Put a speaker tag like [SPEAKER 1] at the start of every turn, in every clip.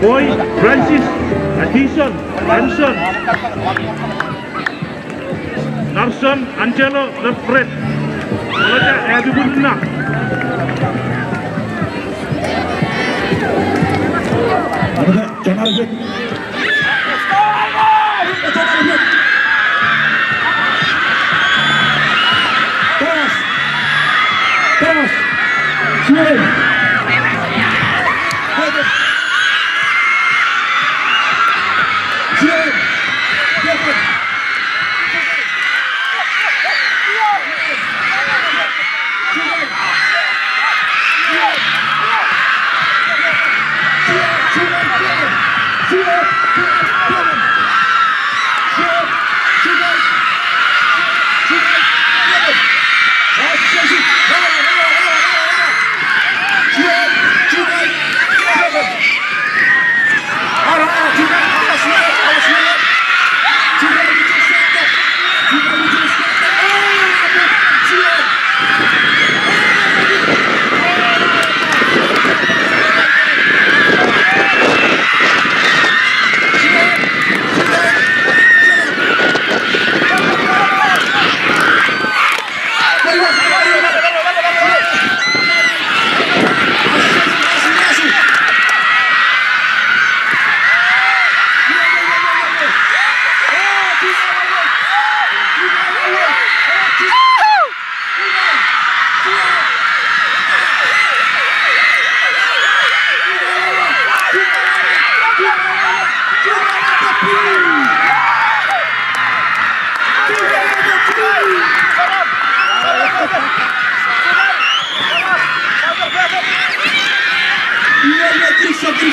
[SPEAKER 1] Boy, Francis, Adison, Hanson, Narson, Angelo, left Fred. Meledak, ya di
[SPEAKER 2] Bundna. John Arvin. Terus. Terus. Christian,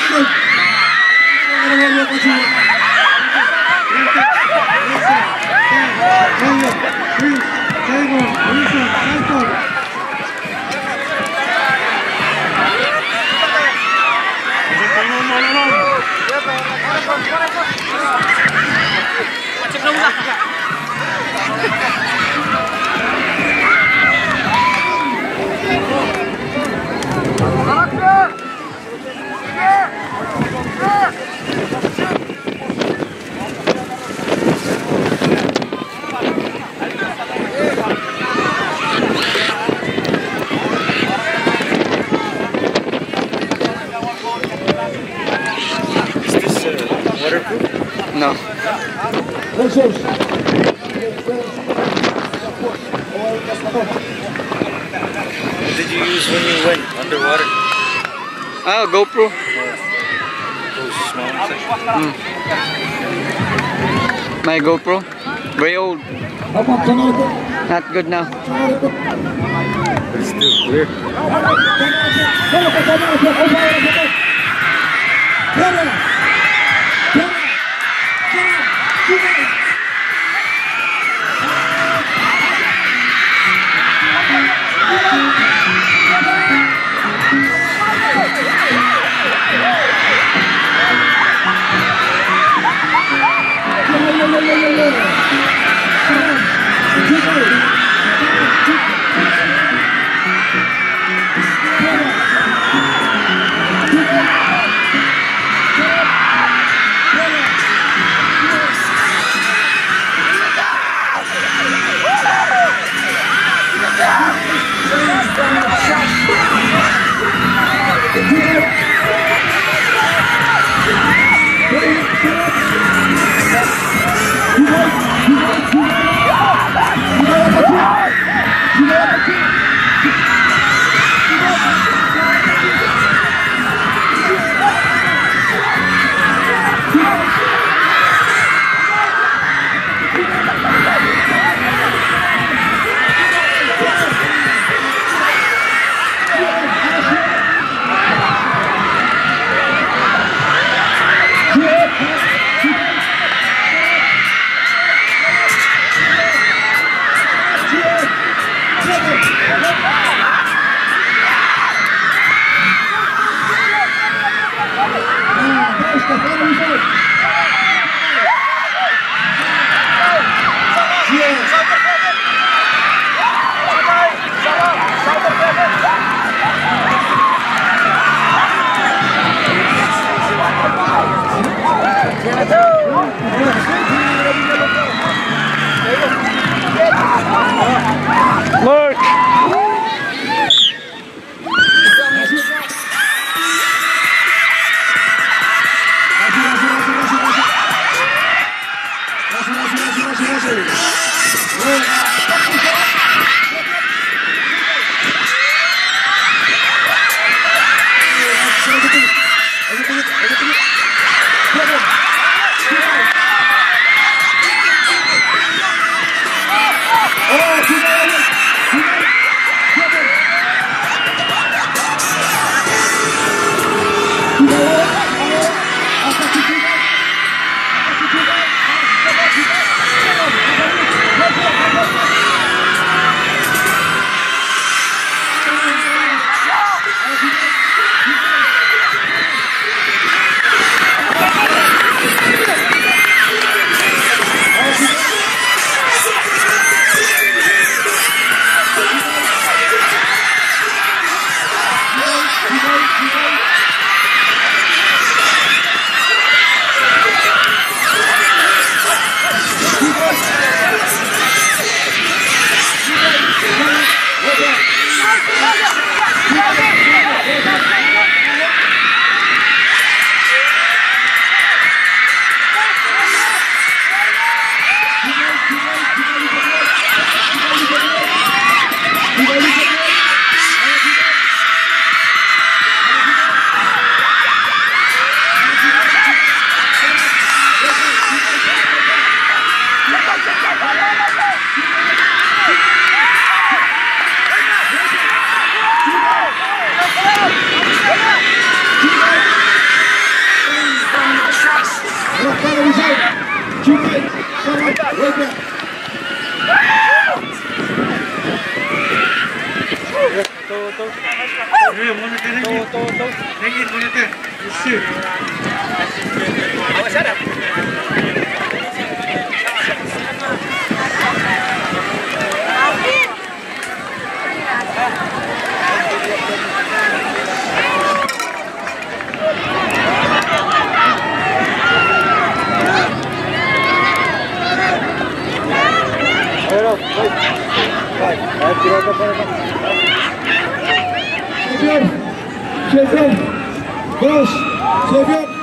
[SPEAKER 2] Christian.
[SPEAKER 3] Is
[SPEAKER 4] No.
[SPEAKER 3] What did you use when you went underwater?
[SPEAKER 4] Ah,
[SPEAKER 3] uh, GoPro. Mm.
[SPEAKER 4] My GoPro, very old. Not good now.
[SPEAKER 3] But it's still clear.
[SPEAKER 2] Look! Şefim. Baş. Şefim.